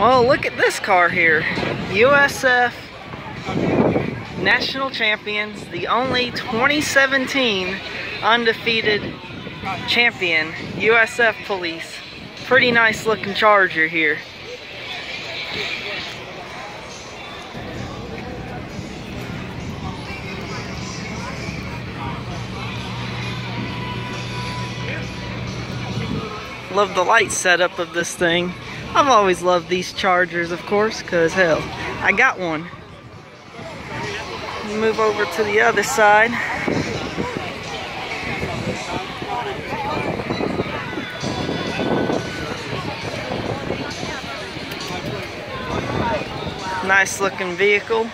Well, look at this car here. UCF National Champions, the only 2017 undefeated champion, UCF Police. Pretty nice looking Charger here. Love the light setup of this thing. I've always loved these Chargers, of course, because hell, I got one. Move over to the other side. Nice looking vehicle.